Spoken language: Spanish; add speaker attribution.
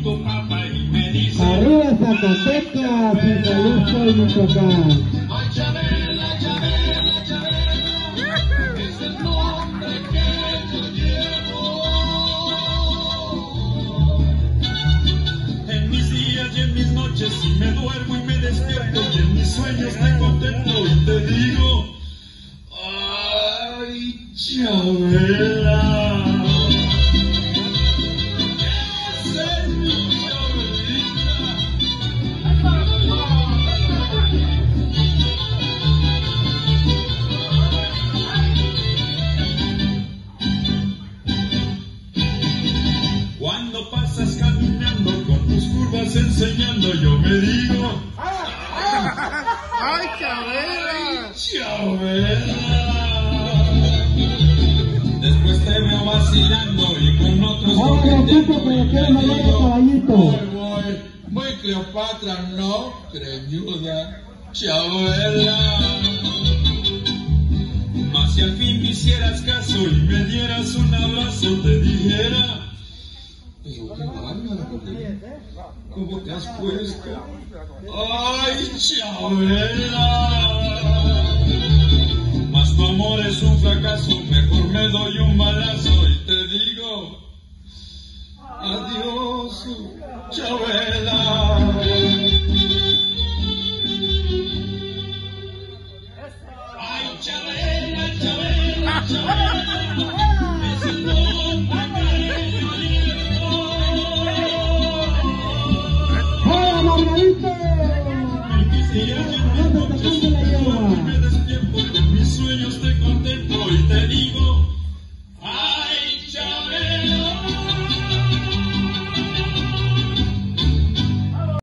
Speaker 1: Arriba Zacatecas y Michoacán.
Speaker 2: En mis días y en mis noches, si me duermo y me despierto, y en mis sueños te contemplo y te digo, ay Chabela. Cuando pasas caminando con tus curvas enseñando, yo me digo,
Speaker 3: ¡Ay, Chabela!
Speaker 2: Chabela. Después te veo vacilando y con otros
Speaker 1: Vamos, Rosito, pero quiero mandar a caballito.
Speaker 2: Voy, voy, muy Cleopatra, no, creñuda, Chabela. Mas si al fin me hicieras caso y me dieras un abrazo, te dijera, pero ¿cómo te has puesto? ¡Ay, Chabela! Mas tu amor es un fracaso, mejor me doy un balazo y te digo, adiós, Chabela. Ay, Chabela, Chabela, Chabela. Gracias.